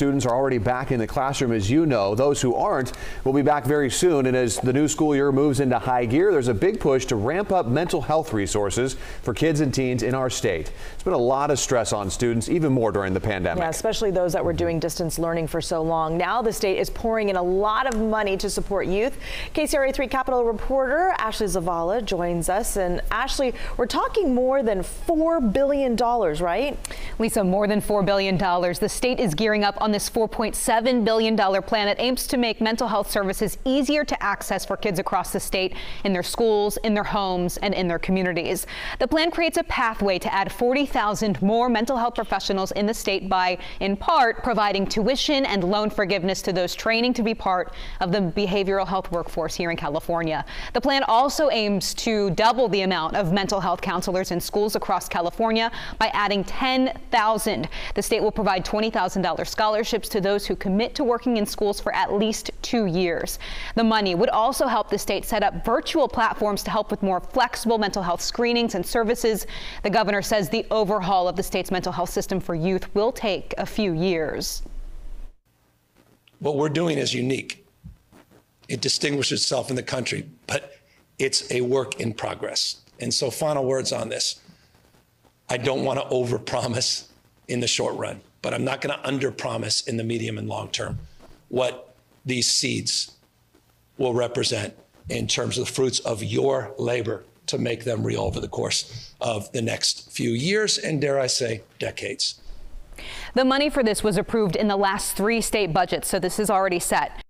Students are already back in the classroom, as you know. Those who aren't will be back very soon. And as the new school year moves into high gear, there's a big push to ramp up mental health resources for kids and teens in our state. It's been a lot of stress on students, even more during the pandemic. Yeah, especially those that were doing distance learning for so long. Now the state is pouring in a lot of money to support youth. KCRA 3 Capitol reporter Ashley Zavala joins us. And Ashley, we're talking more than $4 billion, right? Lisa, more than $4 billion. The state is gearing up on this $4.7 billion plan. It aims to make mental health services easier to access for kids across the state in their schools, in their homes, and in their communities. The plan creates a pathway to add 40,000 more mental health professionals in the state by, in part, providing tuition and loan forgiveness to those training to be part of the behavioral health workforce here in California. The plan also aims to double the amount of mental health counselors in schools across California by adding 10,000. The state will provide $20,000 scholarships to those who commit to working in schools for at least two years. The money would also help the state set up virtual platforms to help with more flexible mental health screenings and services. The governor says the overhaul of the state's mental health system for youth will take a few years. What we're doing is unique. It distinguishes itself in the country, but it's a work in progress. And so, final words on this. I don't want to overpromise in the short run, but I'm not going to underpromise in the medium and long term what these seeds will represent in terms of the fruits of your labor to make them real over the course of the next few years and, dare I say, decades. The money for this was approved in the last three state budgets, so this is already set.